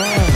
fun.